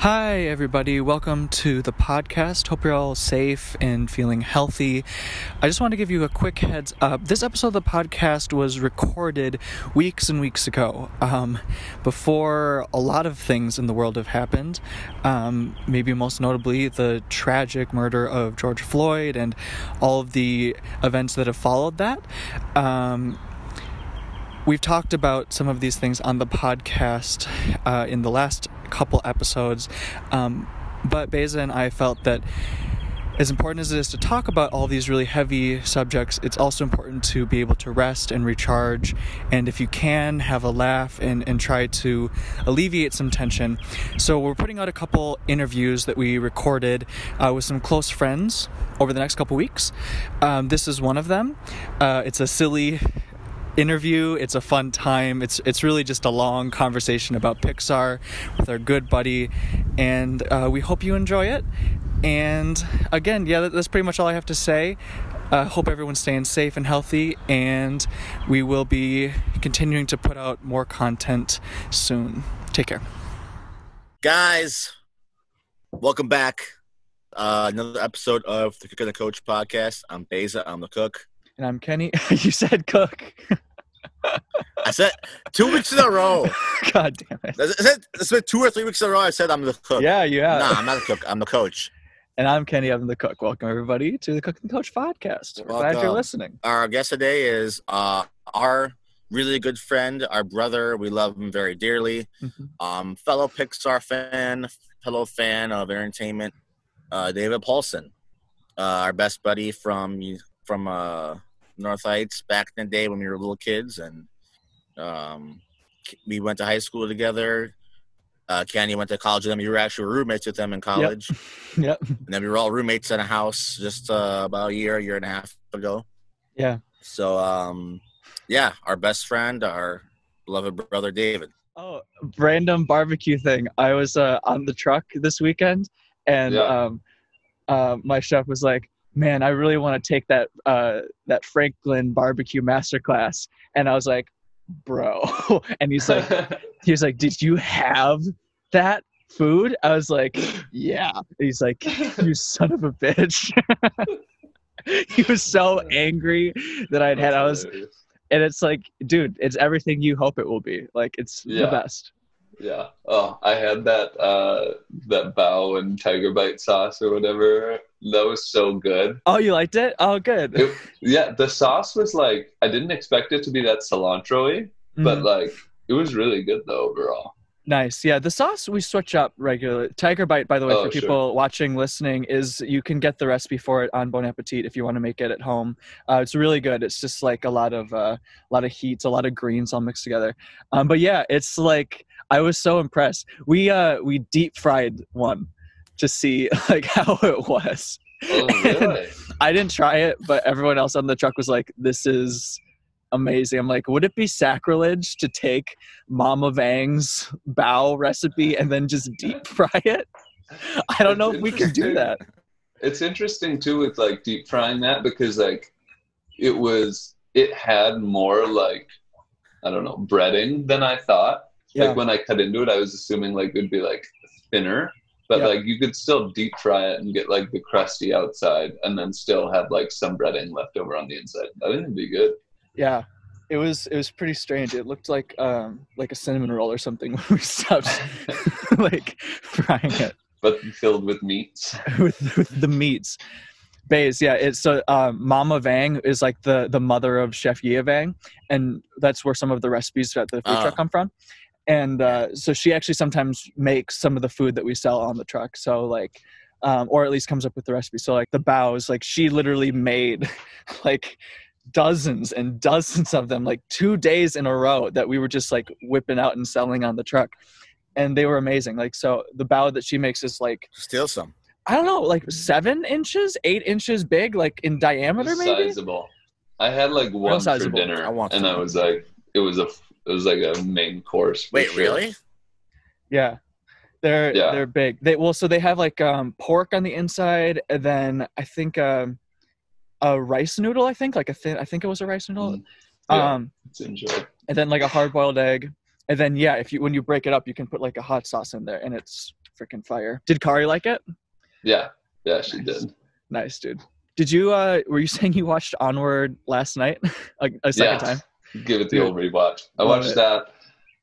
Hi, everybody. Welcome to the podcast. Hope you're all safe and feeling healthy. I just want to give you a quick heads up. This episode of the podcast was recorded weeks and weeks ago, um, before a lot of things in the world have happened. Um, maybe most notably the tragic murder of George Floyd and all of the events that have followed that. Um, we've talked about some of these things on the podcast uh, in the last couple episodes, um, but Beza and I felt that as important as it is to talk about all these really heavy subjects, it's also important to be able to rest and recharge. And if you can, have a laugh and, and try to alleviate some tension. So, we're putting out a couple interviews that we recorded uh, with some close friends over the next couple weeks. Um, this is one of them. Uh, it's a silly interview. It's a fun time. It's it's really just a long conversation about Pixar with our good buddy, and uh, we hope you enjoy it. And again, yeah, that's pretty much all I have to say. Uh, hope everyone's staying safe and healthy, and we will be continuing to put out more content soon. Take care, guys. Welcome back. Uh, another episode of the Cook and the Coach podcast. I'm Beza. I'm the cook. And I'm Kenny. you said cook. I said two weeks in a row. God damn it! I said, it's been two or three weeks in a row. I said I'm the cook. Yeah, yeah. Nah, I'm not the cook. I'm the coach. And I'm Kenny. I'm the cook. Welcome everybody to the Cook and Coach podcast. We're glad you're listening. Our guest today is uh, our really good friend, our brother. We love him very dearly. Mm-hmm. Um, fellow Pixar fan, fellow fan of entertainment, uh, David Paulson, uh, our best buddy from from uh, North Heights back in the day when we were little kids, and um, we went to high school together. Uh, Kenny went to college with them. You were actually roommates with them in college. Yep. yep. And then we were all roommates in a house just uh, about a year, a year and a half ago. Yeah. So, um, yeah, our best friend, our beloved brother David. Oh, random barbecue thing. I was uh, on the truck this weekend, and yeah. um, uh, my chef was like, man, I really want to take that uh, that Franklin barbecue masterclass. And I was like, bro. and he's like, he was like, did you have that food? I was like, yeah. And he's like, you son of a bitch. he was so angry that I'd had. I was, and it's like, dude, it's everything you hope it will be. Like, it's yeah. the best. Yeah. Oh, I had that uh that bao and tiger bite sauce or whatever. That was so good. Oh, you liked it? Oh, good. It, yeah, the sauce was like I didn't expect it to be that cilantro-y, mm-hmm. but like it was really good though overall. Nice. Yeah, the sauce we switch up regularly. Tiger Bite, by the way, oh, for people sure. watching, listening, is you can get the recipe for it on Bon Appetit if you want to make it at home. Uh, it's really good. It's just like a lot of uh, a lot of heat, a lot of greens all mixed together. Um, but yeah, it's like I was so impressed. We uh we deep fried one to see like how it was. Oh, really? I didn't try it, but everyone else on the truck was like, "This is amazing." I'm like, "Would it be sacrilege to take Mama Vang's bao recipe and then just deep fry it?" I don't it's know if we can do that. It's interesting too with like deep frying that because like it was it had more like I don't know breading than I thought yeah. Like when I cut into it, I was assuming like it would be like thinner, but yeah. like you could still deep fry it and get like the crusty outside, and then still have like some breading left over on the inside. I think it'd be good. Yeah, it was it was pretty strange. It looked like um like a cinnamon roll or something when we stopped like frying it. But filled with meats. with, with the meats. Bays, yeah. It's so um, Mama Vang is like the the mother of Chef Yia Vang, and that's where some of the recipes at the food truck ah. come from and uh, so she actually sometimes makes some of the food that we sell on the truck. So like um, or at least comes up with the recipe. So like the baos like she literally made like dozens and dozens of them like two days in a row that we were just like whipping out and selling on the truck. And they were amazing. Like so the bao that she makes is like steal some. I don't know like seven inches eight inches big like in diameter maybe? Sizable. I had like one for dinner I want and i was like it was a it was like a main course. Wait, sure. really? Yeah. They're yeah. they're big. They well, so they have like um, pork on the inside, and then I think um, a rice noodle. I think like a thin. I think it was a rice noodle. Mm. Yeah, um, it's enjoyed. And then like a hard boiled egg, and then yeah, if you when you break it up, you can put like a hot sauce in there, and it's freaking fire. Did Kari like it? Yeah, yeah, she Nice. did. Nice, dude. Did you? uh Were you saying you watched Onward last night, a, a second Yeah. time? Give it the Dude. old rewatch. I Love watched it. that,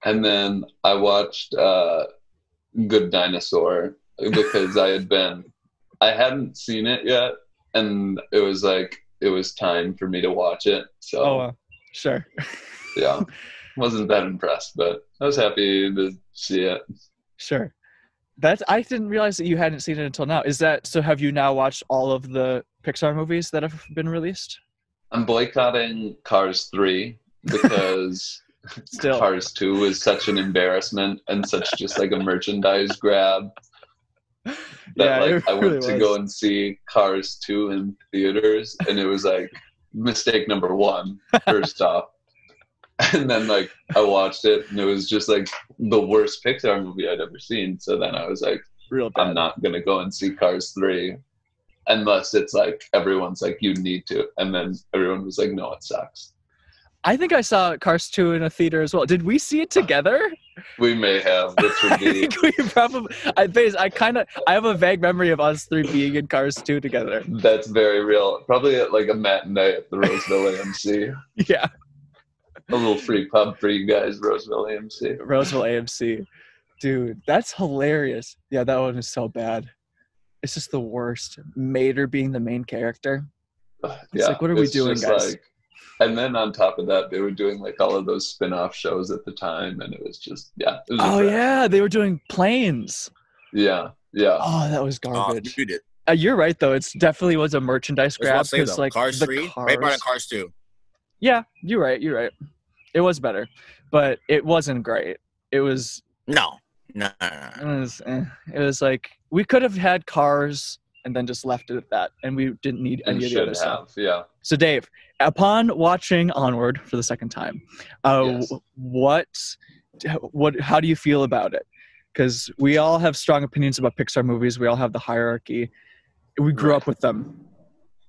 and then I watched uh, Good Dinosaur because I had been, I hadn't seen it yet, and it was like it was time for me to watch it. So Oh, uh, sure. yeah, wasn't that impressed, but I was happy to see it. Sure. That's I didn't realize that you hadn't seen it until now. Is that so have you now watched all of the Pixar movies that have been released? I'm boycotting Cars three because Still. Cars two was such an embarrassment and such just like a merchandise grab. that Yeah, like I went to was. go and see Cars 2 in theaters and it was like mistake number one, first off. And then like I watched it and it was just like the worst Pixar movie I'd ever seen. So then I was like, Real bad. I'm not gonna go and see Cars 3 unless it's like everyone's like, you need to. And then everyone was like, no, it sucks. I think I saw Cars 2 in a theater as well. Did we see it uh, together? We may have, which would I think we probably I I kind of I have a vague memory of us three being in Cars 2 together. that's very real. Probably at like a matinee at the Roseville AMC. Yeah. A little free pub for you guys, Roseville AMC. Roseville AMC. Dude, that's hilarious. Yeah, that one is so bad. It's just the worst. Mater being the main character. It's like, what are we doing, guys? And then on top of that, they were doing like all of those spin-off shows at the time, and it was just yeah. It was Oh yeah, they were doing planes. yeah, yeah. Oh, that was Oh, garbage. you did. Uh, you're right though. It's definitely was a merchandise I was about grab to because like Cars the three, cars. right behind Cars two. Yeah, you're right. You're right. It was better, but it wasn't great. It was. No, no, no, It was. Eh. It was like we could have had cars and then just left it at that, and we didn't need any of the other stuff. yeah. So, Dave, upon watching Onward for the second time, uh, Yes. what, what, how do you feel about it? Because we all have strong opinions about Pixar movies. We all have the hierarchy. We grew Right. up with them.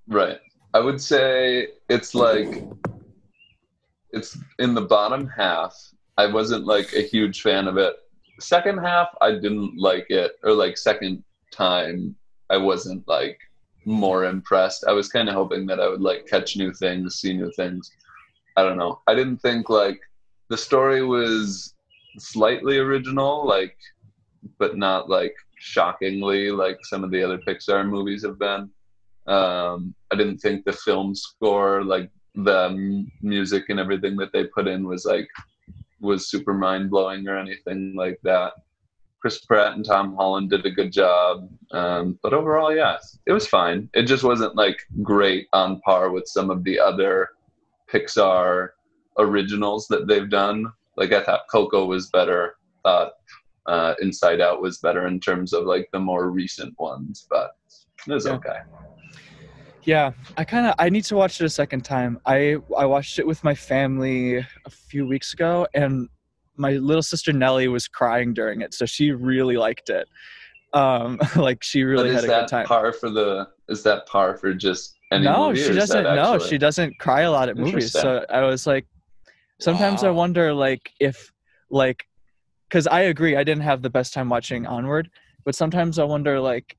Right. I would say it's like it's in the bottom half. I wasn't like a huge fan of it. Second half, I didn't like it, or like second time, I wasn't like more impressed. I was kind of hoping that I would like catch new things, see new things. I don't know. I didn't think like the story was slightly original, like, but not like shockingly like some of the other Pixar movies have been. Um, I didn't think the film score, like the m- music and everything that they put in, was like was super mind blowing or anything like that. Chris Pratt and Tom Holland did a good job, um, but overall, yeah, it was fine. It just wasn't like great on par with some of the other Pixar originals that they've done. Like I thought Coco was better. Thought uh, Inside Out was better in terms of like the more recent ones, but it was Yeah. okay. Yeah, I kind of I need to watch it a second time. I I watched it with my family a few weeks ago, and my little sister Nellie was crying during it, so she really liked it. Um, like she really had a good time. par for the? Is that par for just any no, movie? she doesn't. No, actually- she doesn't cry a lot at movies. So I was like, sometimes I wonder, like, if like, because I agree, I didn't have the best time watching Onward, but sometimes I wonder, like,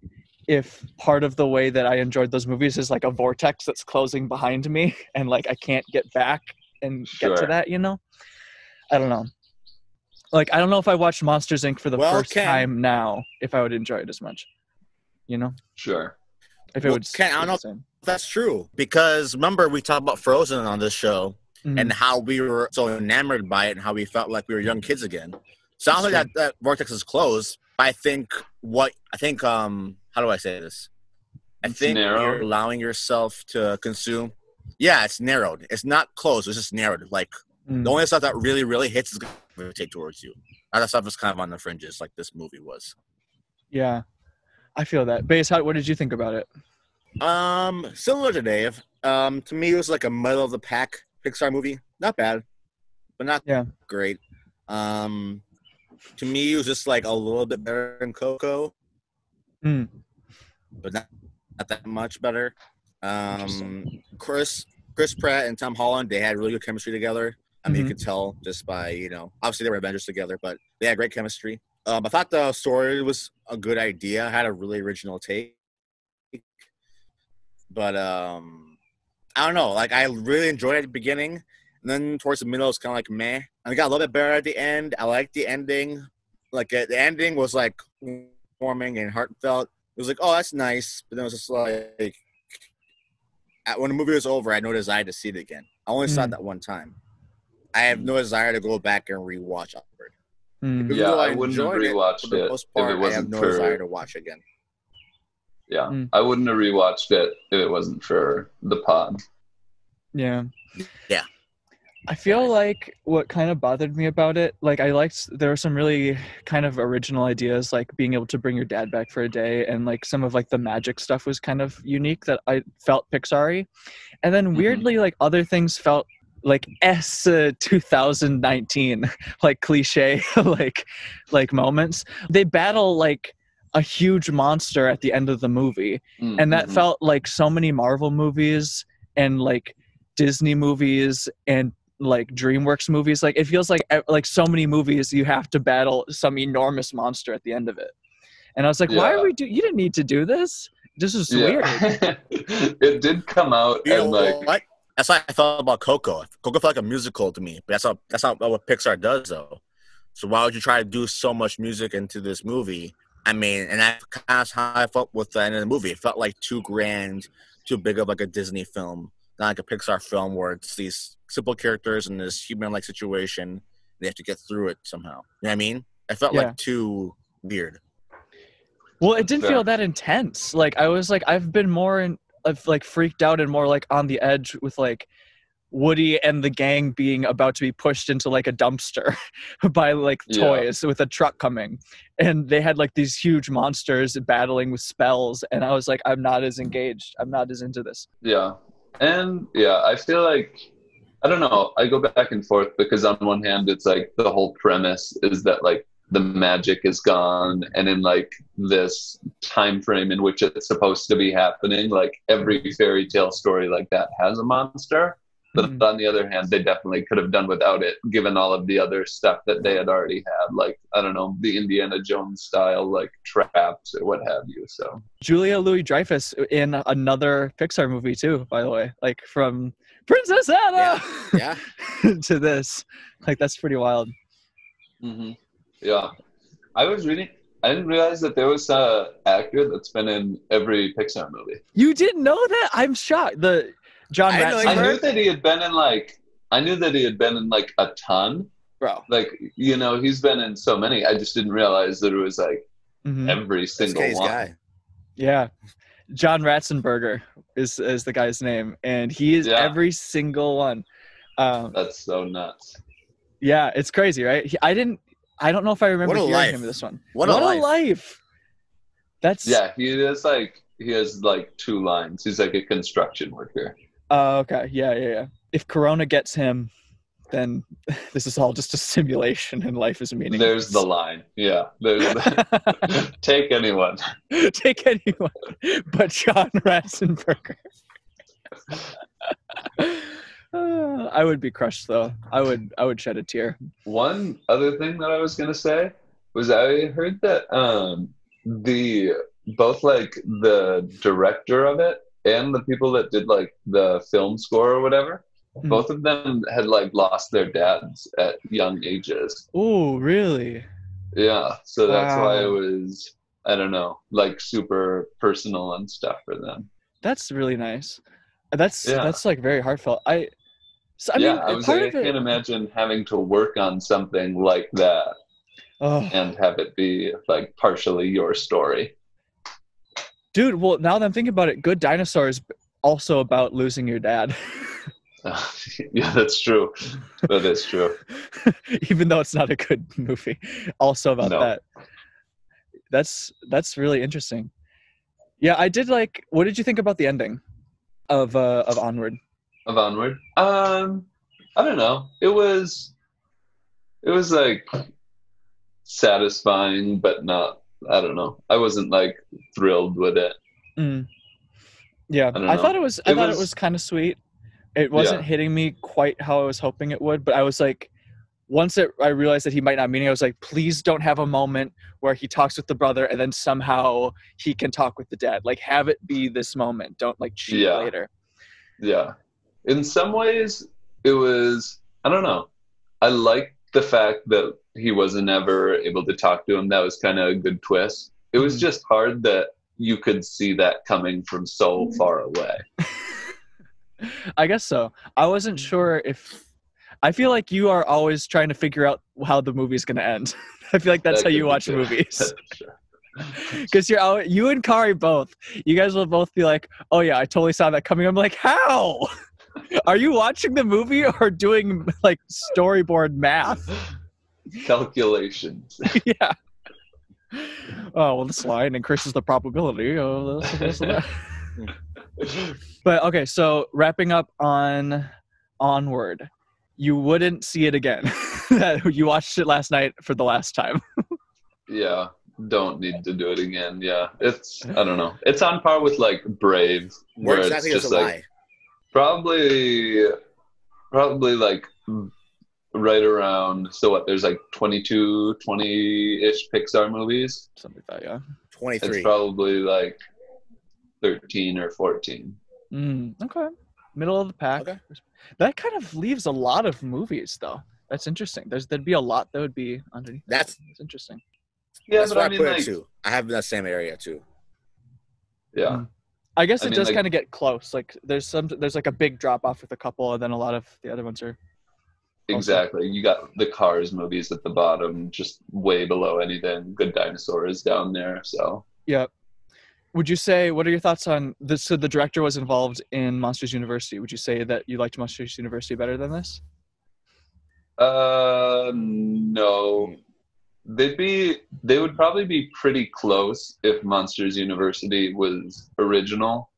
if part of the way that I enjoyed those movies is like a vortex that's closing behind me, and like I can't get back and get to that. You know, I don't know. Like, I don't know if I watched Monsters Inc. for the Well, first Ken- time now, if I would enjoy it as much. You know, Sure. if it Well, would. Ken, I be don't the know- same. That's true because remember we talked about Frozen on this show Mhm. and how we were so enamored by it and how we felt like we were young kids again. Sounds like That's that, that vortex is closed. I think what I think um how do I say this? I It's think narrowed. you're allowing yourself to consume. Yeah, it's narrowed. It's not closed. It's just narrowed. Like Mm. the only stuff that really really hits is going to gravitate towards you. Other stuff is kind of on the fringes, like this movie was. Yeah, I feel that. Base, how, what did you think about it? Um, similar to Dave. Um, to me, it was like a middle of the pack Pixar movie. Not bad, but not Yeah. great. Um, to me, it was just like a little bit better than Coco, Hmm. but not, not that much better. Um, Chris, Chris Pratt and Tom Holland, they had really good chemistry together. I mean, Mhm. you could tell just by you know, obviously they were Avengers together, but they had great chemistry. Um, I thought the story was a good idea. I had a really original take, but um, I don't know. Like I really enjoyed it at the beginning, and then towards the middle, it's kind of like meh. I got a little bit better at the end. I liked the ending. Like the ending was like warming and heartfelt. It was like, oh, that's nice. But then it was just like, when the movie was over, I had no desire to see it again. I only mm. saw it that one time. I have no desire to go back and rewatch Onward. Mm. Yeah, I, I wouldn't have rewatched it, it, part, if it wasn't I have no for... desire to watch again. Yeah, mm. I wouldn't have rewatched it if it wasn't for the pod. Yeah. Yeah. I feel like what kind of bothered me about it, like I liked there were some really kind of original ideas, like being able to bring your dad back for a day, and like some of like the magic stuff was kind of unique that I felt Pixar-y. And then mm-hmm. weirdly, mm-hmm. like other things felt like S uh, 2019, like cliche, like like moments. They battle like a huge monster at the end of the movie, mm-hmm. and that mm-hmm. felt like so many Marvel movies and like Disney movies and like DreamWorks movies. Like it feels like like so many movies you have to battle some enormous monster at the end of it. And I was like, yeah. why are we do? You didn't need to do this. This is yeah. weird. it did come out you and like. What? That's how I felt about Coco. Coco felt like a musical to me, but that's not that's not what Pixar does though. So why would you try to do so much music into this movie? I mean, and that's kind of how I felt with the end of the movie. It felt like too grand, too big of like a Disney film, not like a Pixar film where it's these simple characters in this human-like situation. They have to get through it somehow. You know what I mean? I felt yeah. like too weird. Well, it didn't feel that intense. Like I was like, I've been more in, I've like freaked out and more like on the edge with like Woody and the gang being about to be pushed into like a dumpster by like toys yeah. with a truck coming. And they had like these huge monsters battling with spells. And I was like, I'm not as engaged. I'm not as into this. Yeah. And yeah, I feel like I don't know. I go back and forth because on one hand, it's like the whole premise is that like the magic is gone, and in like this time frame in which it's supposed to be happening, like every fairy tale story like that has a monster. But mm-hmm. on the other hand, they definitely could have done without it, given all of the other stuff that they had already had, like I don't know, the Indiana Jones style, like traps or what have you. So Julia Louis Dreyfus in another Pixar movie too, by the way, like from Princess Atta. Yeah. yeah. to this, like that's pretty wild. Mm-hmm. Yeah, I was reading. I didn't realize that there was a actor that's been in every Pixar movie. You didn't know that? I'm shocked. The John I, I knew that he had been in like. I knew that he had been in like a ton. Bro. Like you know, he's been in so many. I just didn't realize that it was like mm-hmm. every single one. Guy. Yeah. John Ratzenberger is is the guy's name, and he is yeah. every single one. Um, That's so nuts. Yeah, it's crazy, right? He, I didn't. I don't know if I remember hearing life. him this one. What, what a, life. life. That's yeah. He is like he has like two lines. He's like a construction worker. Oh, uh, okay. Yeah, yeah, yeah. If Corona gets him, then this is all just a simulation and life is meaningless. There's the line. Yeah. There's the, take anyone. Take anyone but John Ratzenberger. I would be crushed though. I would I would shed a tear. One other thing that I was gonna say was I heard that um the both like the director of it and the people that did like the film score or whatever Mm-hmm. Both of them had like lost their dads at young ages. Oh, really? Yeah. So that's wow. why it was I don't know, like super personal and stuff for them. That's really nice. That's yeah. that's like very heartfelt. I so, I yeah, mean, I was like, I can't imagine having to work on something like that oh. and have it be like partially your story. Dude, well, now that I'm thinking about it, Good Dinosaurs also about losing your dad. yeah, that's true. That is true. Even though it's not a good movie, also about no. that. That's that's really interesting. Yeah, I did like. What did you think about the ending of uh, of Onward? Of Onward, um, I don't know. It was, it was like satisfying, but not. I don't know. I wasn't like thrilled with it. Mm. Yeah, I, I thought it was. I it thought was, it was kind of sweet. It wasn't yeah. hitting me quite how I was hoping it would, but I was like once it, I realized that he might not mean it, I was like, please don't have a moment where he talks with the brother and then somehow he can talk with the dad. Like, have it be this moment. Don't like cheat Yeah. later. Yeah. In some ways, it was, I don't know. I liked the fact that he wasn't ever able to talk to him. That was kind of a good twist. It was Mhm. just hard that you could see that coming from so far away. I guess so. I wasn't sure if. I feel like you are always trying to figure out how the movie's going to end. I feel like that's That how you watch true. movies. Because you're out, you and Kari both. You guys will both be like, "Oh yeah, I totally saw that coming." I'm like, "How? Are you watching the movie or doing like storyboard math?" Calculations. yeah. Oh well, this line increases the probability of this, this, and that. But okay, so wrapping up on onward, you wouldn't see it again. you watched it last night for the last time. yeah. Don't need to do it again. Yeah. It's, I don't know. It's on par with like Brave, Where where exactly it's just like, lie? Probably, probably like right around. So what? There's like 22, 20-ish Pixar movies. Something like that, yeah. It's 23. probably like 13 or 14. Mm, okay. Middle of the pack. Okay. That kind of leaves a lot of movies, though. That's interesting. There's there'd be a lot that would be underneath. that. That's- That's interesting. Yeah, That's but where I I, mean, put like, it too. I have in that same area too. yeah, I guess I it mean, does like- kind of get close. Like there's some there's like a big drop off with a couple, and then a lot of the other ones are. exactly. You got the Cars movies at the bottom, just way below anything. Good Dinosaur is down there. So Yeah. Would you say what are your thoughts on this? So the director was involved in Monsters University. Would you say that you liked Monsters University better than this? Uh, no. They'd be. They would probably be pretty close if Monsters University was original,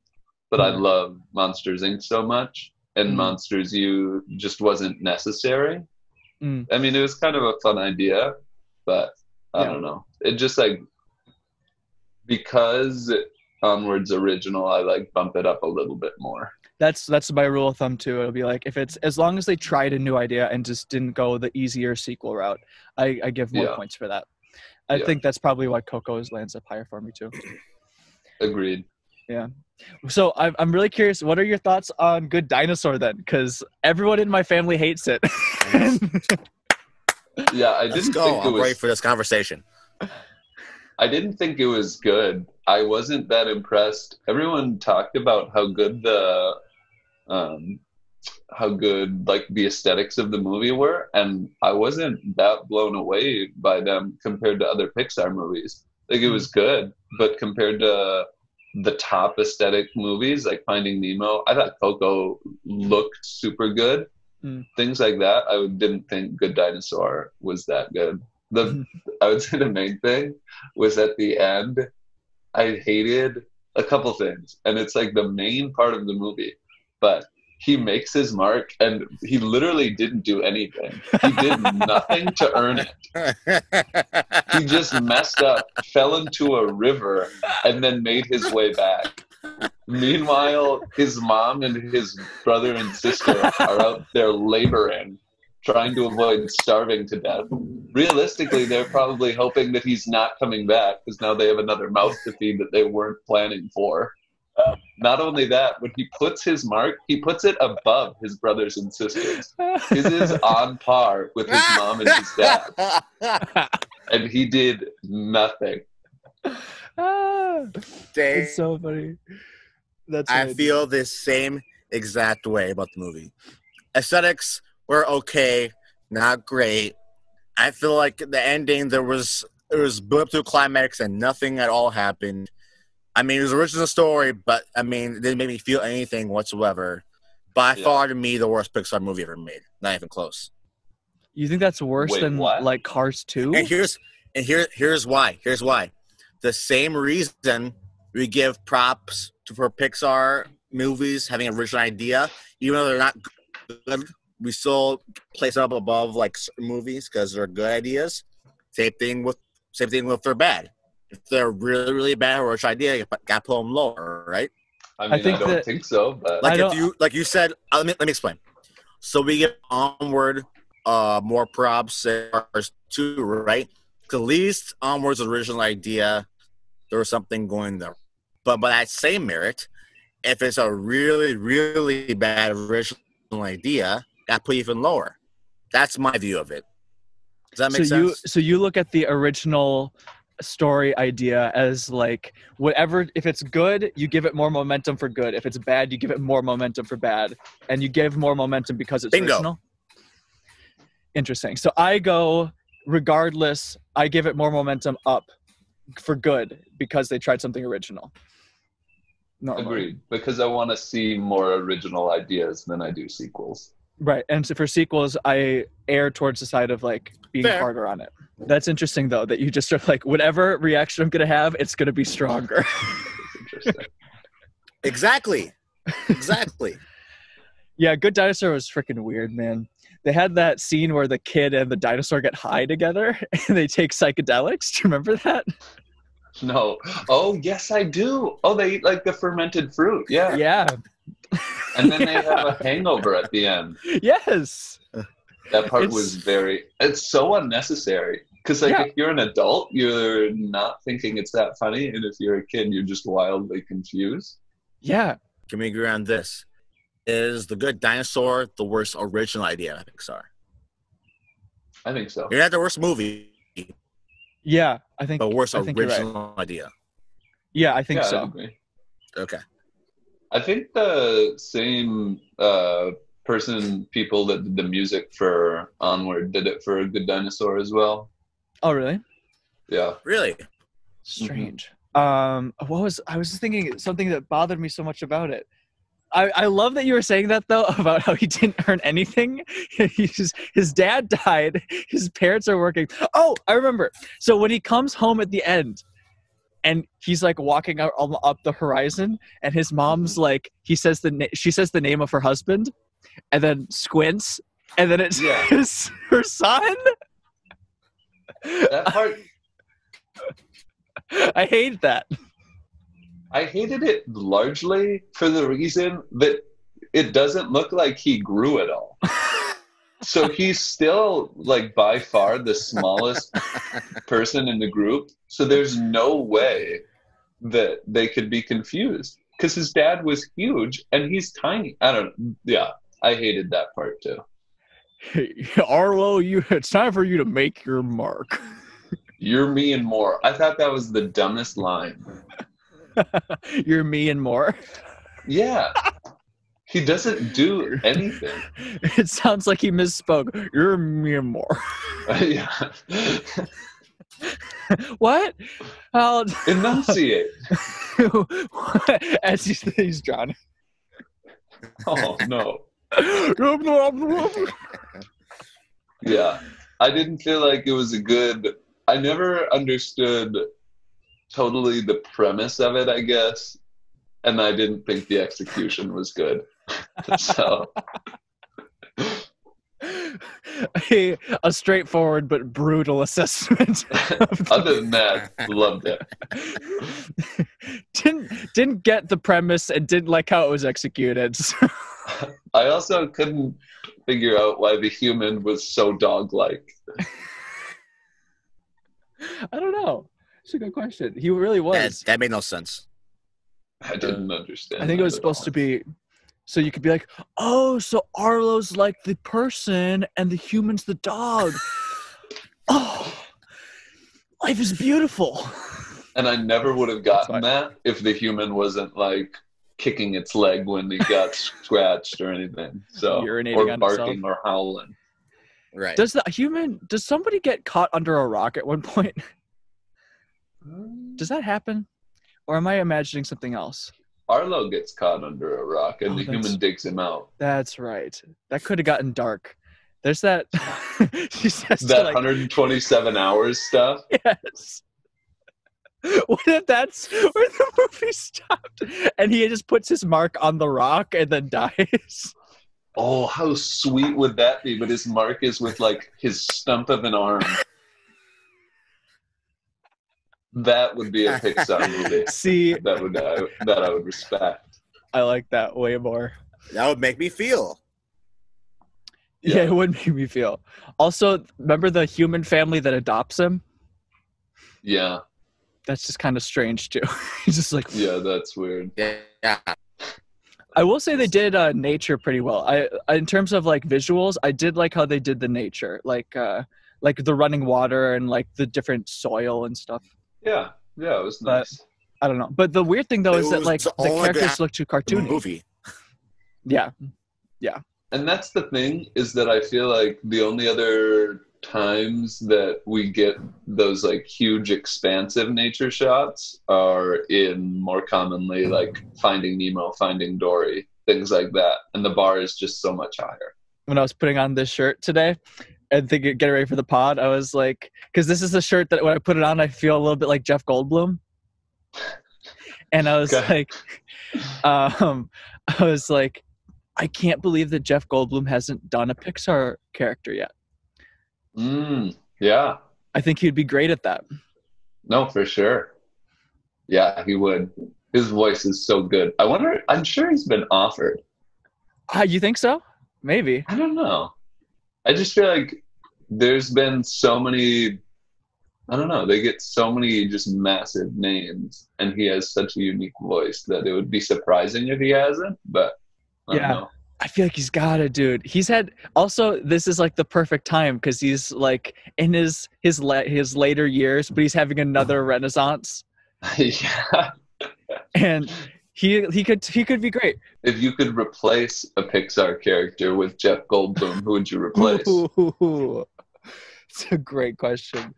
but I Mhm. love Monsters Inc. so much, and Mhm. Monsters U just wasn't necessary. Mm. I mean, it was kind of a fun idea, but I Yeah. don't know. It just like because Onward's original, I like bump it up a little bit more. That's that's my rule of thumb too. It'll be like if it's as long as they tried a new idea and just didn't go the easier sequel route, I, I give more Yeah. points for that. I Yeah. think that's probably why Coco's lands up higher for me too. Agreed. Yeah. So I'm I'm really curious. What are your thoughts on Good Dinosaur then? Because everyone in my family hates it. Yeah, I Let's didn't go. think it I'm ready was. for this conversation. I didn't think it was good. I wasn't that impressed. Everyone talked about how good the, um, how good like the aesthetics of the movie were, and I wasn't that blown away by them compared to other Pixar movies. Like it was good, but compared to the top aesthetic movies like Finding Nemo, I thought Coco looked super good. Mm. Things like that, I didn't think Good Dinosaur was that good. The I would say the main thing was at the end, I hated a couple things, and it's like the main part of the movie. But he makes his mark, and he literally didn't do anything. He did nothing to earn it. He just messed up, fell into a river, and then made his way back. Meanwhile, his mom and his brother and sister are out there laboring, trying to avoid starving to death. Realistically, they're probably hoping that he's not coming back because now they have another mouth to feed that they weren't planning for. Not only that, when he puts his mark, he puts it above his brothers and sisters. His is on par with his mom and his dad, and he did nothing. Ah, They- it's so funny. That's I what feel this same exact way about the movie. Aesthetics were okay, not great. I feel like the ending there was it was built up to a climax and nothing at all happened. I mean, it was original story, but I mean, it didn't make me feel anything whatsoever. By Yeah. far, to me, the worst Pixar movie ever made. Not even close. You think that's worse Wait, than what? like Cars Two? And here's and here here's why. Here's why. The same reason we give props to for Pixar movies having an original idea, even though they're not good, we still place them up above like movies because they're good ideas. Same thing with same thing with they're bad. If they're really really bad or original idea, you got to put them lower, right? I mean, I, think don't that- think so, but Like I if you like you said, uh, let me let me explain. So we get onward uh more props too, right? At least Onward's original idea, there was something going there. But by that same merit, if it's a really, really bad original idea, got put even lower. That's my view of it. Does that make so sense? You, so you look at the original story idea as like whatever if it's good you give it more momentum for good. If it's bad you give it more momentum for bad. And you give more momentum because it's Bingo. original interesting. So i go regardless i give it more momentum up for good because they tried something original. Normally. agreed. Because i want to see more original ideas than i do sequels right and so for sequels i err towards the side of like being Fair. harder on it that's interesting though that you just are like whatever reaction I'm gonna have, it's gonna be stronger. exactly. Exactly. yeah, Good Dinosaur was freaking weird, man. They had that scene where the kid and the dinosaur get high together and they take psychedelics. Do you remember that? No. Oh yes, I do. Oh, they eat like the fermented fruit. Yeah. Yeah. And then yeah. they have a hangover at the end. Yes. That part it's, was very. It's so unnecessary because like yeah. if you're an adult, you're not thinking it's that funny, and if you're a kid, you're just wildly confused. Yeah. Can we agree on this? Is the Good Dinosaur the worst original idea of Pixar? I think so. You're not the worst movie. Yeah, I think. The worst I original right. idea. Yeah, I think yeah, so. I okay. I think the same uh, person, people that did the music for Onward, did it for Good Dinosaur as well. Oh, really? Yeah. Really? Strange. Mm-hmm. Um, what was I was thinking something that bothered me so much about it. I, I love that you were saying that though about how he didn't earn anything. He's, his dad died. His parents are working. Oh, I remember. So when he comes home at the end, and he's like walking out um, up the horizon, and his mom's like, he says the na- she says the name of her husband, and then squints, and then it's yeah. his, her son. That part. I hate that. I hated it largely for the reason that it doesn't look like he grew at all. so he's still like by far the smallest person in the group. So there's no way that they could be confused because his dad was huge and he's tiny. I don't. Yeah, I hated that part too. Hey, Arlo, you it's time for you to make your mark. You're me and more. I thought that was the dumbest line. You're me and more. Yeah. He doesn't do anything. It sounds like he misspoke. You're me and more. yeah. what? I'll enunciate. As he's, he's drowning. Oh no yeah, I didn't feel like it was a good. I never understood totally the premise of it, I guess, and I didn't think the execution was good. so. A, a, straightforward but brutal assessment. Other than that, loved it. didn't didn't get the premise and didn't like how it was executed. So. I also couldn't figure out why the human was so dog-like. I don't know. It's a good question. He really was. That, that made no sense. I didn't understand. I think it was supposed all. to be so you could be like, "Oh, so Arlo's like the person and the human's the dog." oh, life is beautiful. And I never would have gotten that if the human wasn't like kicking its leg when he got scratched or anything. So Urinating or barking or howling. Right. Does the human does somebody get caught under a rock at one point? Does that happen? Or am I imagining something else? Arlo gets caught under a rock and oh, the human digs him out. That's right. That could have gotten dark. There's that. that like, 127 hours stuff. Yes. what if that's where the movie stopped and he just puts his mark on the rock and then dies? Oh, how sweet would that be? But his mark is with like his stump of an arm. That would be a Pixar movie. See, that would I, that I would respect. I like that way more. That would make me feel. yeah. Yeah. it would make me feel. Also, remember the human family that adopts him? Yeah, That's just kind of strange too. He's just like yeah, that's weird. Yeah, yeah. I will say they did uh, nature pretty well. I in terms of like visuals, I did like how they did the nature, like uh, like the running water and like the different soil and stuff. Yeah, yeah, it was But- nice. I don't know, but the weird thing though It is that like the characters look too The cartoony. movie. Yeah, yeah, and that's the thing is that I feel like the only other times that we get those like huge expansive nature shots are in more commonly like Finding Nemo, Finding Dory, things like that, and the bar is just so much higher. when I was putting on this shirt today and thinking get ready for the pod, I was like, because this is the shirt that when I put it on, I feel a little bit like Jeff Goldblum. And I was Okay. like, um, I was like, I can't believe that Jeff Goldblum hasn't done a Pixar character yet. Mm, yeah, I think he'd be great at that. no, for sure. Yeah, he would. His voice is so good. I wonder. I'm sure he's been offered. Ah, you think so? Maybe. I don't know. I just feel like there's been so many. I don't know. They get so many just massive names, and he has such a unique voice that it would be surprising if he hasn't. But I don't Yeah. know. I feel like he's got it, dude. He's had also this is like the perfect time because he's like in his his la- his later years, but he's having another renaissance. yeah. and he he could he could be great. If you could replace a Pixar character with Jeff Goldblum, who would you replace? Ooh, it's a great question.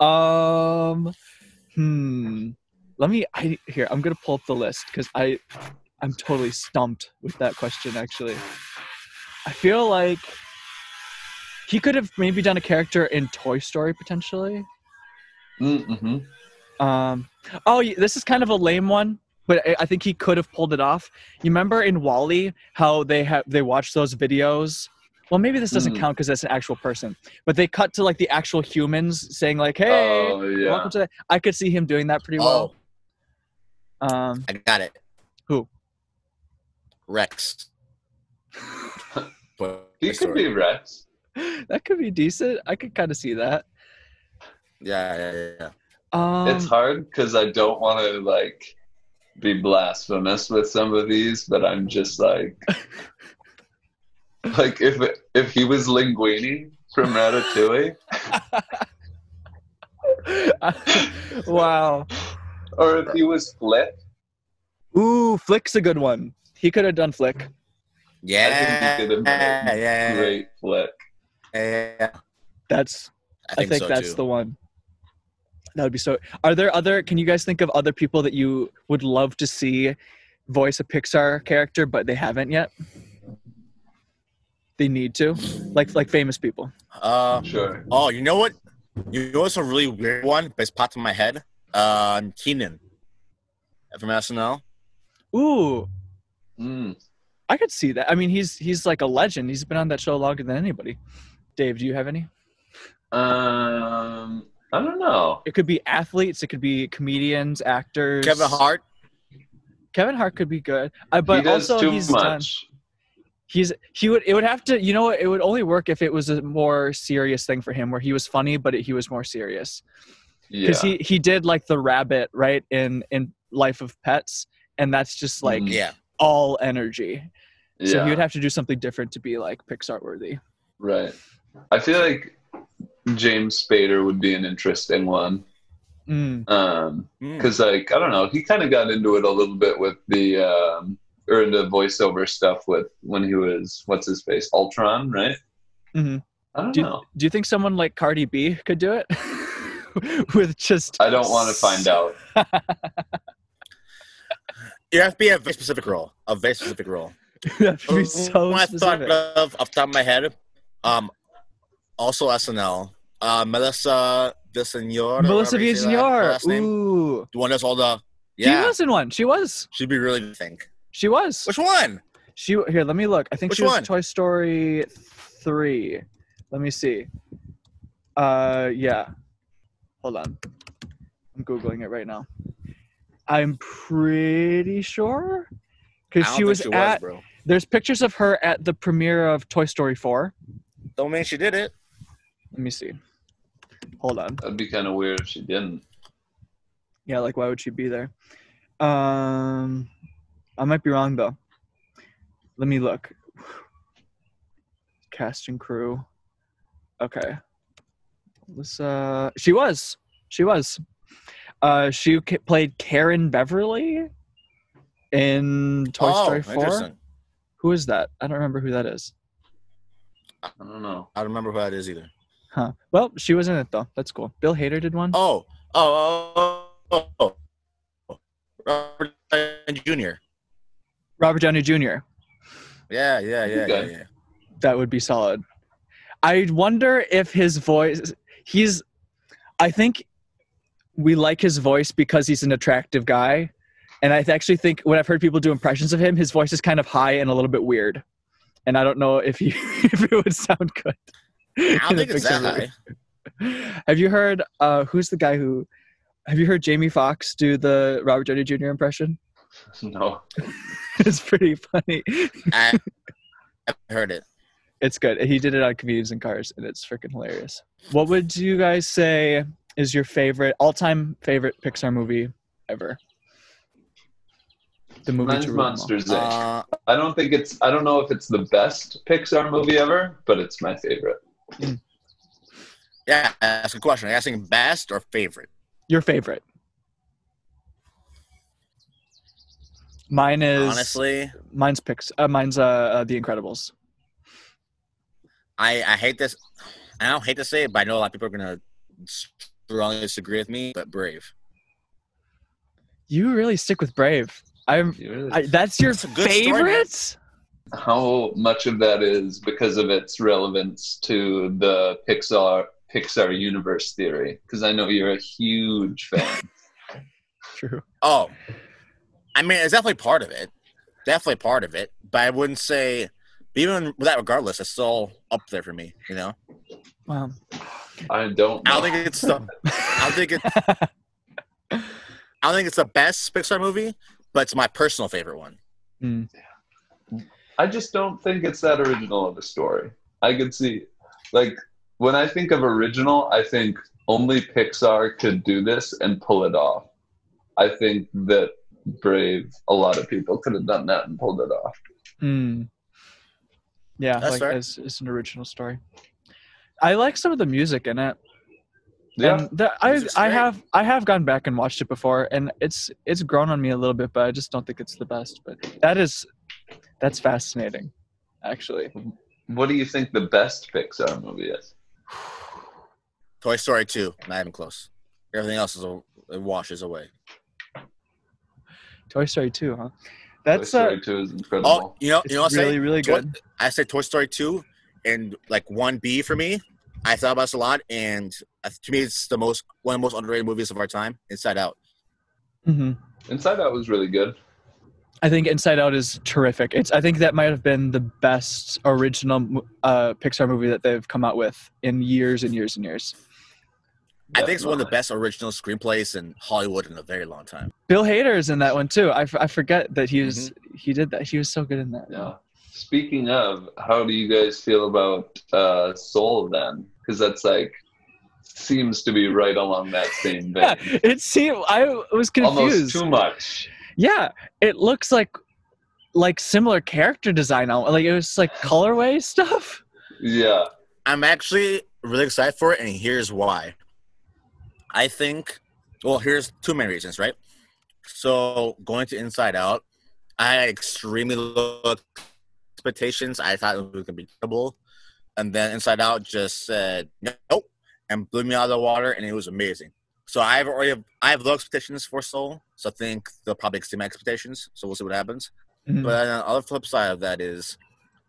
Um, hmm. Let me. I here. I'm gonna pull up the list because I, I'm totally stumped with that question. Actually, I feel like he could have maybe done a character in Toy Story potentially. Mm-hmm. Um, oh, this is kind of a lame one, but I, I think he could have pulled it off. You remember in WALL-E how they have they watch those videos? Well, maybe this doesn't Mm. count because that's an actual person, but they cut to like the actual humans saying like, "Hey, Oh yeah. welcome to." The-. I could see him doing that pretty Oh, well. Um, I got it. Who? Rex. Toy He could be Rex. that could be decent. I could kind of see that. Yeah, yeah, yeah, yeah. Um, it's hard because I don't want to like be blasphemous with some of these, but I'm just like, like if if he was Linguini from Ratatouille, wow. or if he was Flick, Ooh, Flick's a good one. He could have done Flick. Yeah, I think he could have yeah, yeah, great Flick. yeah, yeah. That's I think, I think so that's too. the one. That would be so. Are there other? Can you guys think of other people that you would love to see voice a Pixar character, but they haven't yet? They need to, like like famous people. Uh, Sure. oh, you know what? You know what's a really weird one, but it's popped in my head. Uh, Kenan from SNL. Ooh, Mm. I could see that. I mean, he's he's like a legend. He's been on that show longer than anybody. Dave, do you have any? Um, I don't know. It could be athletes. It could be comedians, actors. Kevin Hart. Kevin Hart could be good. Uh, but he does also too he's done. he's he would it would have to you know what it would only work if it was a more serious thing for him where he was funny but he was more serious Yeah. because he he did like the rabbit right in in life of pets and that's just like Mhm. Yeah. all energy so yeah. he would have to do something different to be like pixar worthy Right. I feel like James Spader would be an interesting one. mm. Um, Mm. because like I don't know, he kind of got into it a little bit with the um, or into voiceover stuff with when he was what's his face Ultron, right? Mhm. I don't do, you, know. do you think someone like cardi b could do it with just I don't want to find out. You have to be a very specific role. A very specific role. that'd be so when I thought of off the top of my head, um, also SNL, uh, Melissa Villaseñor. or melissa whatever you say that Villaseñor. last name. ooh The one that's all the she yeah. was in one she was She'd be really good. Think. she was Which one? She here. Let me look. I think Which she was one? Toy Story three. Let me see. Uh, yeah. Hold on. I'm googling it right now. I'm pretty sure because she was she at. bro. there's pictures of her at the premiere of Toy Story four, Don't mean she did it. Let me see. Hold on. That'd be kind of weird if she didn't. Yeah, like why would she be there? Um, I might be wrong though. Let me look. Cast and crew. Okay. This uh, she was. She was. Uh, she ca- played Karen Beverly in Toy oh, Story Four. interesting. Who is that? I don't remember who that is. I don't know. I don't remember who that is either. Huh. Well, she was in it though. That's cool. Bill Hader did one. Oh, oh, oh, oh, oh. Robert Downey Jr. Robert Downey Jr. Yeah, yeah, yeah, yeah, yeah. That would be solid. I wonder if his voice he's I think we like his voice because he's an attractive guy. And I actually think when I've heard people do impressions of him, his voice is kind of high and a little bit weird. And I don't know if he if it would sound good. I don't think it's that high. movie. Have you heard uh who's the guy who have you heard Jamie Foxx do the Robert Downey Jr. impression? No. it's pretty funny. I, I've heard it. It's good. He did it on Comedians in Cars, and it's freaking hilarious. What would you guys say is your favorite, all-time favorite Pixar movie ever? The movie Mine's to rule them all. Monsters Inc. Uh, I don't think it's. I don't know if it's the best Pixar movie ever, but it's my favorite. Yeah, ask a question. Are you asking best or favorite? Your favorite? Mine is Honestly, Mine's picks. Uh, mine's uh, uh, The Incredibles. I, I hate this. I don't hate to say it, but I know a lot of people are gonna strongly disagree with me. But Brave. You really stick with Brave. I'm. I, that's your It's a good story, favorite? How much of that is because of its relevance to the Pixar Pixar universe theory? Because I know you're a huge fan. True. Oh, I mean, it's definitely part of it. Definitely part of it. But I wouldn't say, even with that, regardless, it's still up there for me. You know, Wow. I don't. Know. I don't think it's the. I don't think it. I don't think it's the best Pixar movie, but it's my personal favorite one. Mm. I just don't think it's that original of a story. I could see, like, when I think of original, I think only Pixar could do this and pull it off. I think that Brave, a lot of people could have done that and pulled it off. Mm. Yeah, That's like fair. as, as an original story. I like some of the music in it. Yeah, And the, I I have I have gone back and watched it before, and it's it's grown on me a little bit, but I just don't think it's the best. But that is that's fascinating, actually. what do you think the best Pixar movie is? Toy Story 2, not even close. Everything else is a, it washes away. Toy Story two, huh? That's Toy uh, Story 2 is incredible. Oh, you know, it's you know what I'm really saying? really Toy- good. I say Toy Story 2 and like 1B for me. I thought about this a lot, and uh, to me, it's the most one of the most underrated movies of our time. Inside Out. hmm Inside Out was really good. I think Inside Out is terrific. It's I think that might have been the best original uh, Pixar movie that they've come out with in years and years and years. I think it's one of the best original screenplays in Hollywood in a very long time. Bill Hader is in that one too. I, f- I forget that he was Mm-hmm. he did that. He was so good in that. Yeah. Speaking of, how do you guys feel about uh, Soul then? Because that's like seems to be right along that same vein. Yeah, it seemed I was confused. Almost too much. Yeah, it looks like like similar character design. al- Like it was like colorway stuff. Yeah. I'm actually really excited for it, and here's why. I think, well, here's two main reasons, right? So going to Inside Out, I had extremely low expectations. I thought it was gonna be terrible, and then Inside Out just said nope and blew me out of the water, and it was amazing. So I have already I have low expectations for Soul, so I think they'll probably exceed my expectations. So we'll see what happens. Mhm. But on the other flip side of that is,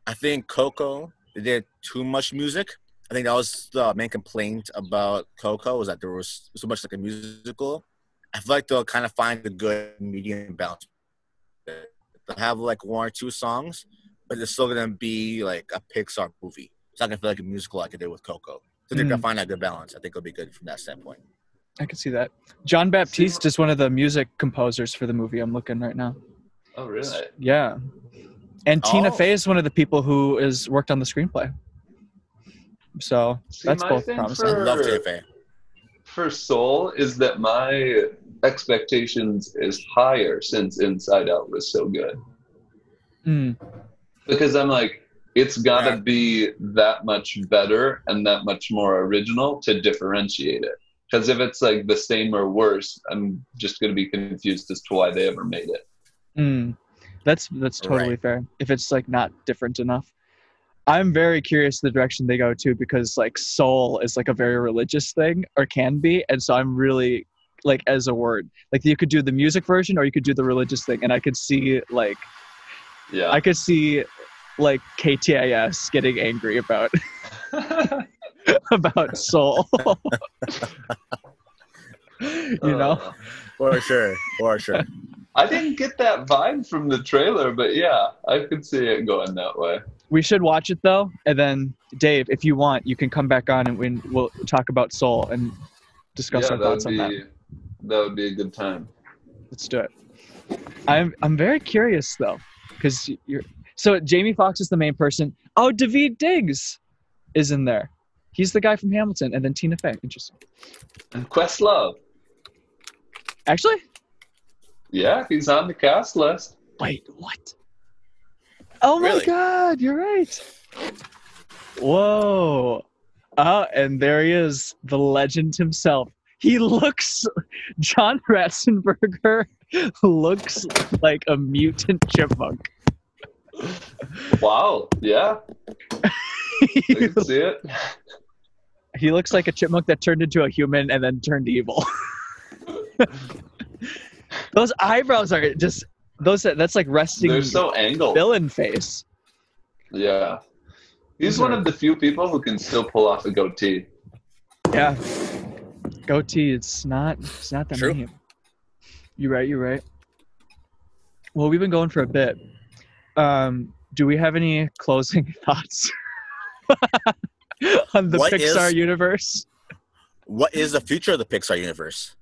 I think Coco they did too much music. I think that was the main complaint about Coco was that there was so much like a musical. I feel like they'll kind of find a good medium balance. They'll have like one or two songs, but it's still gonna be like a Pixar movie. It's not gonna feel like a musical like it did with Coco. So they're gonna find that good balance. I think it'll be good from that standpoint. I can see that. Jon Batiste is one of the music composers for the movie. I'm looking right now. Oh, really? Yeah, and Tina Oh. Fey is one of the people who is worked on the screenplay. So See, that's both thing promising. I for- love JFA. for Soul is that my expectations is higher since Inside Out was so good. Mm, Because I'm like, it's got to Yeah. be that much better and that much more original to differentiate it. Because if it's like the same or worse, I'm just going to be confused as to why they ever made it. mm. That's that's totally Right. fair. If it's like not different enough. I'm very curious the direction they go to because like soul is like a very religious thing or can be, and so I'm really like as a word like you could do the music version or you could do the religious thing, and I could see like Yeah. I could see like KTIS getting angry about about soul. you know, Uh, For sure. For sure. I didn't get that vibe from the trailer, but yeah, I could see it going that way. we should watch it though, and then Dave, if you want, you can come back on and we- we'll talk about soul and discuss yeah, our thoughts would on be that. that would be a good time. Let's do it. I'm I'm very curious though, because you're so Jamie Foxx is the main person. Oh, David Diggs is in there. He's the guy from Hamilton, and then Tina Fey. Interesting. And Questlove, Actually, yeah, he's on the cast list. wait, what? Oh my Really? God, you're right. Whoa. Oh, and there he is, the legend himself. He looks, John Ratzenberger looks like a mutant chipmunk. Wow, yeah, I can see it. he looks like a chipmunk that turned into a human and then turned evil. those eyebrows are just those. That's like resting They're so angled. villain face. Yeah, he's These one of the few people who can still pull off a goatee. Yeah, goatee. It's not. It's not that True. meme. You're right. You're right. Well, we've been going for a bit. Um, do we have any closing thoughts on the What Pixar is- universe? What is the future of the Pixar universe?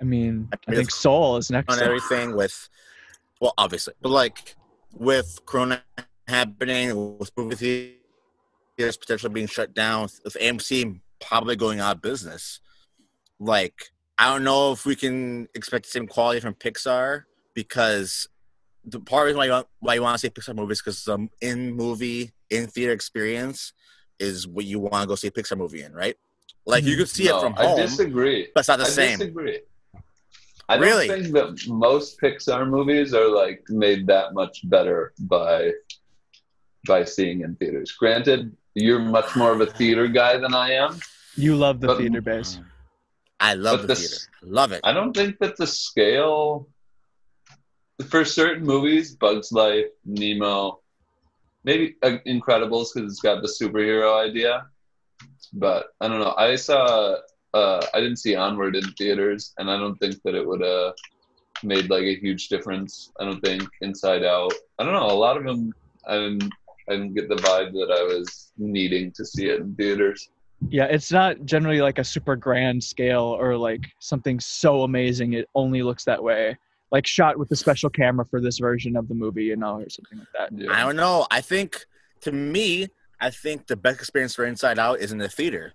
I mean, I mean, think Soul is next. On everything with, well, obviously, but like with Corona happening, with movie theaters potentially being shut down, with AMC probably going out of business, like I don't know if we can expect the same quality from Pixar because the part of why you want, why you want to see Pixar movies because the um, in movie in theater experience is what you want to go see a Pixar movie in, right? Like you could see No, it from home. I disagree. but it's not the I same. disagree. I don't Really? think that most Pixar movies are like made that much better by by seeing in theaters. Granted, you're much more of a theater guy than I am. You love the But- theater base. I love But the this- theater. Love it. I don't think that the scale for certain movies, Bugs Life, Nemo, maybe uh, Incredibles because it's got the superhero idea. But I don't know. I saw. Uh, I didn't see Onward in theaters, and I don't think that it would have made like a huge difference. I don't think Inside Out. I don't know. A lot of them, I didn't. I didn't get the vibe that I was needing to see it in theaters. Yeah, it's not generally like a super grand scale or like something so amazing it only looks that way. Like shot with a special camera for this version of the movie, you know, or something like that. Yeah. I don't know. I think to me, I think the best experience for Inside Out is in the theater.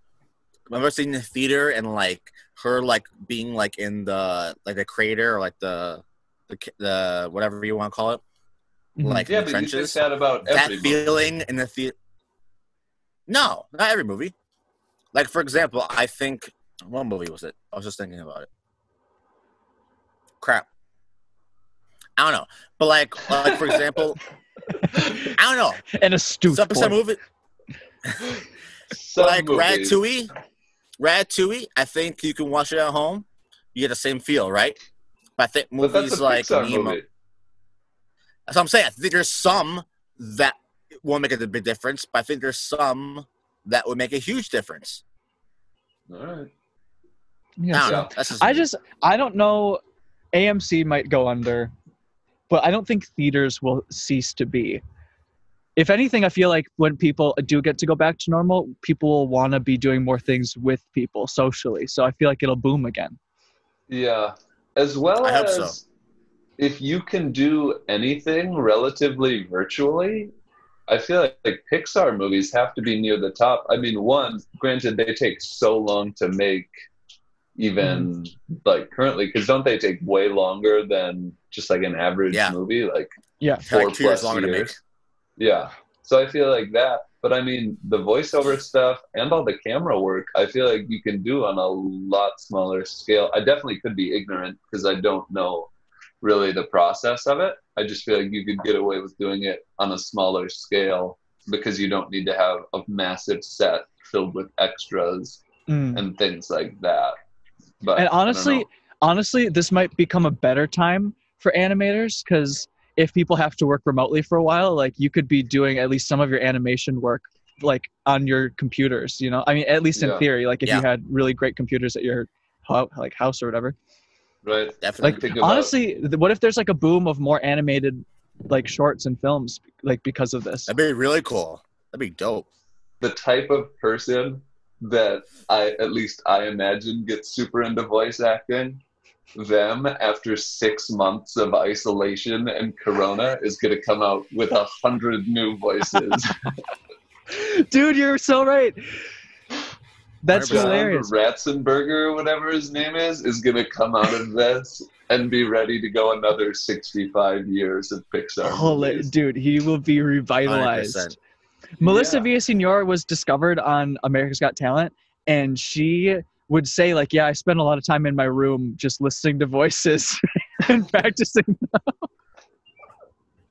Remember seeing the theater and like her like being like in the like the crater or like the the the whatever you want to call it, Mhm. like yeah, in the but you think trenches. that about That every movie. feeling in the theater. No, not every movie. Like for example, I think what movie was it? I was just thinking about it. Crap. I don't know, but like, like for example, I don't know. and a stooth. Some, some movie Some like movies- Ratatouille. Ratatouille, I think you can watch it at home. You get the same feel, right? But I think But that's movies a like Pixar Nemo. movie. That's what I'm saying. I think there's some that won't make a big difference, but I think there's some that would make a huge difference. All right. Yeah, I don't so- know. Just I just I don't know. AMC might go under, but I don't think theaters will cease to be. If anything, I feel like when people do get to go back to normal, people will want to be doing more things with people socially. So I feel like it'll boom again. Yeah. As well I hope as so. if you can do anything relatively virtually, I feel like, like Pixar movies have to be near the top. I mean, one, granted, they take so long to make, even mm. like currently, because don't they take way longer than just like an average yeah. movie? Like yeah, four like plus years. years. Yeah. So I feel like that. But I mean, the voiceover stuff and all the camera work, I feel like you can do on a lot smaller scale. I definitely could be ignorant because I don't know really the process of it. I just feel like you could get away with doing it on a smaller scale because you don't need to have a massive set filled with extras mm. and things like that. But and honestly, honestly, this might become a better time for animators because if people have to work remotely for a while, like you could be doing at least some of your animation work like on your computers. You know, I mean, at least in yeah. theory, like if yeah. you had really great computers at your like house or whatever. Right. Definitely. Like honestly, what if there's like a boom of more animated like shorts and films like because of this? That'd be really cool. That'd be dope. The type of person that I at least I imagine gets super into voice acting them after six months of isolation and corona is going to come out with a hundred new voices. Dude, you're so right. That's hilarious. Ratzenberger, or whatever his name is, is going to come out of this and be ready to go another 65 years of Pixar. Holy, dude, he will be revitalized. 100%. Melissa yeah. Villaseñor was discovered on America's Got Talent, and she would say like, "Yeah, I spent a lot of time in my room just listening to voices and practicing."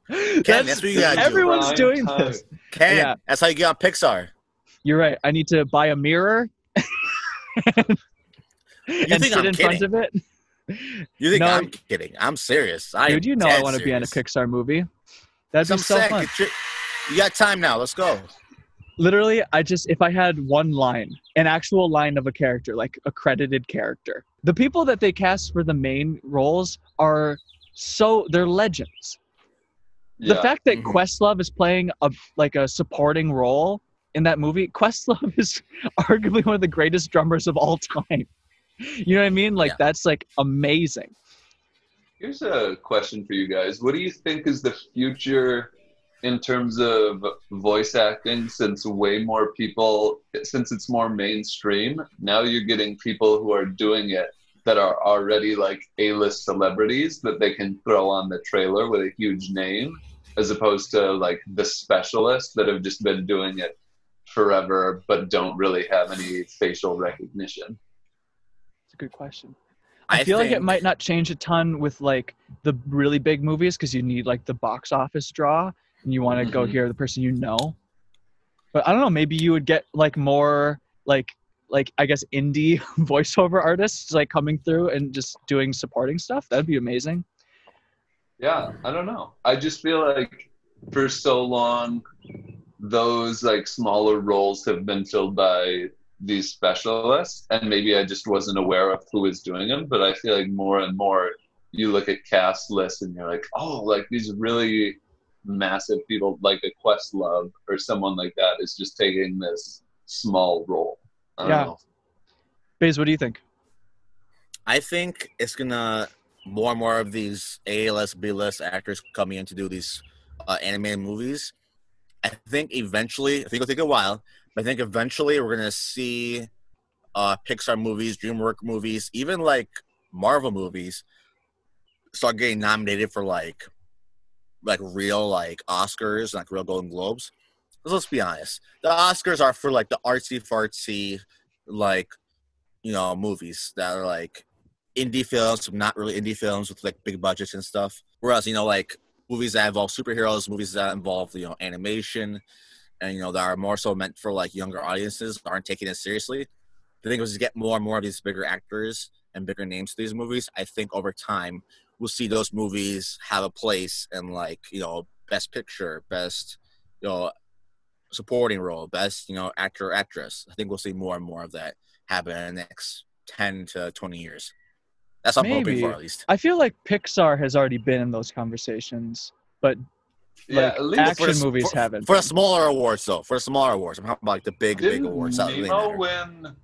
Ken, that's, that's, what you got Everyone's do. doing this. Ken, yeah. that's how you get on Pixar. You're right. I need to buy a mirror and, and sit I'm in kidding? front of it. You think no, I'm kidding? I'm serious. I dude, you know I want to be in a Pixar movie. That'd be so fun. You got time now. Let's go literally i just if i had one line an actual line of a character like a credited character the people that they cast for the main roles are so they're legends yeah. the fact that mm-hmm. questlove is playing a like a supporting role in that movie questlove is arguably one of the greatest drummers of all time you know what i mean like yeah. that's like amazing here's a question for you guys what do you think is the future in terms of voice acting since way more people since it's more mainstream now you're getting people who are doing it that are already like a-list celebrities that they can throw on the trailer with a huge name as opposed to like the specialists that have just been doing it forever but don't really have any facial recognition. It's a good question. I, I feel think... like it might not change a ton with like the really big movies because you need like the box office draw and you want to mm-hmm. go hear the person you know. But I don't know, maybe you would get like more like like I guess indie voiceover artists like coming through and just doing supporting stuff. That'd be amazing. Yeah, I don't know. I just feel like for so long those like smaller roles have been filled by these specialists and maybe I just wasn't aware of who was doing them, but I feel like more and more you look at cast lists and you're like, "Oh, like these really massive people like a Questlove or someone like that is just taking this small role. yeah. Baze, what do you think? I think it's gonna more and more of these A list, B list actors coming in to do these uh, animated movies. I think eventually, I think it'll take a while, but I think eventually we're gonna see uh, Pixar movies, DreamWorks movies, even like Marvel movies start getting nominated for like like real like Oscars, like real Golden Globes. let's be honest, the Oscars are for like the artsy fartsy, like you know, movies that are like indie films, not really indie films with like big budgets and stuff. Whereas you know, like movies that involve superheroes, movies that involve you know animation, and you know that are more so meant for like younger audiences aren't taking it seriously. The thing was to get more and more of these bigger actors and bigger names to these movies. I think over time we'll see those movies have a place in like you know best picture, best you know supporting role, best you know actor actress. I think we'll see more and more of that happen in the next ten to twenty years. That's what Maybe. I'm hoping for at least. I feel like Pixar has already been in those conversations, but yeah, like, action the, movies for, haven't. For the smaller awards, though, for the smaller awards, I'm talking about like the big, didn't big awards. Nemo win?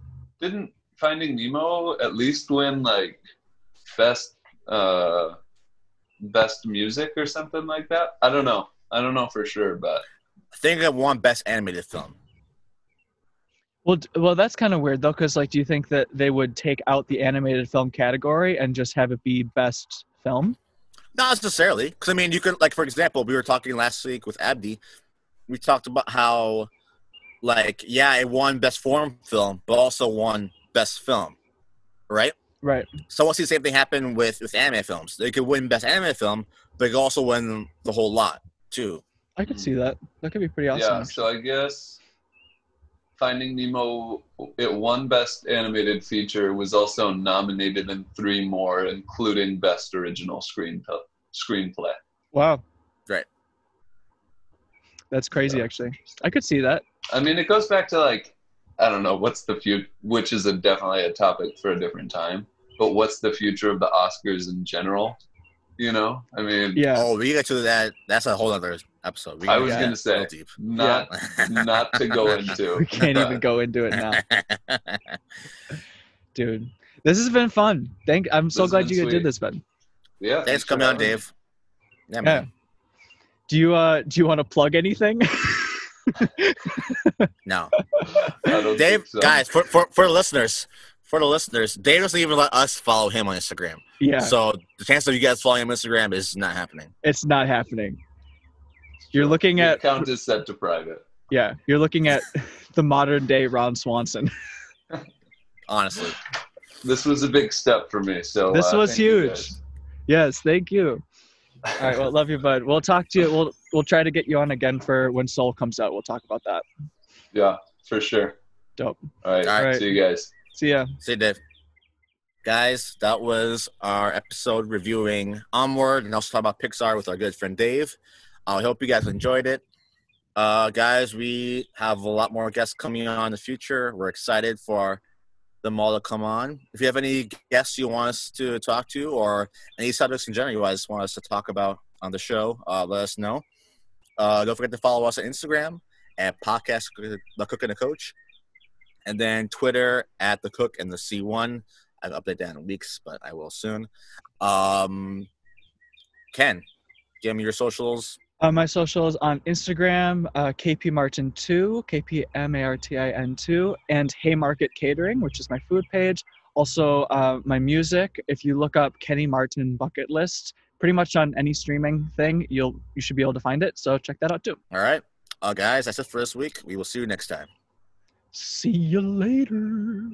Didn't Finding Nemo at least win like best uh, best music or something like that. I don't know. I don't know for sure, but I think it won best animated film. Well, well, that's kind of weird though, because like, do you think that they would take out the animated film category and just have it be best film? Not necessarily, because I mean, you could like, for example, we were talking last week with Abdi. We talked about how, like, yeah, it won best foreign film, but also won best film, right? Right. So we'll see the same thing happen with with anime films. They could win best anime film, but they could also win the whole lot too. I could see that. That could be pretty awesome. yeah, so I guess Finding Nemo, it won Best Animated Feature, was also nominated in three more, including Best Original Screen uh, Screenplay. wow. Right. That's crazy, Yeah. actually. I could see that. I mean, it goes back to like, I don't know, what's the future, which is a, definitely a topic for a different time, but what's the future of the Oscars in general? You know, I mean, Yeah. Oh, we get to that. That's a whole other episode. We I was gonna say, deep. not not to go into. We can't even go into it now, dude. This has been fun. Thank. I'm so This glad you sweet. did this, Ben. Yeah. Thanks for for coming on. Dave. Yeah, Yeah. Do you uh do you want to plug anything? No, Dave, so. guys, for, for for listeners, for the listeners, Dave doesn't even let us follow him on Instagram. yeah, So the chance of you guys following him on Instagram is not happening. it's not happening. You're looking The at account is set to private. yeah, you're looking at the modern day Ron Swanson. Honestly, This was a big step for me. So This uh, was huge. Yes, thank you. All right, well, love you, bud. We'll talk to you. We'll we'll try to get you on again for when Soul comes out. We'll talk about that. Yeah, for sure. Dope. All right. All right. See you guys. See ya. say Dave. Guys, that was our episode reviewing Onward and also talk about Pixar with our good friend Dave. I hope you guys enjoyed it. Uh, guys, we have a lot more guests coming on in the future. We're excited for them all to come on. If you have any guests you want us to talk to or any subjects in general you guys want us to talk about on the show, uh, let us know. Uh, don't forget to follow us on Instagram at podcast the cook and the coach, and then Twitter at the cook and the C1. I've updated that in weeks, but I will soon. Um, Ken, give me your socials. Uh, my socials on Instagram, uh, kpmartin2, kpmartin2, and Haymarket Catering, which is my food page. Also, uh, my music. If you look up Kenny Martin Bucket List, pretty much on any streaming thing, you'll you should be able to find it. So check that out too. All right. Uh, guys, that's it for this week. We will see you next time. See you later.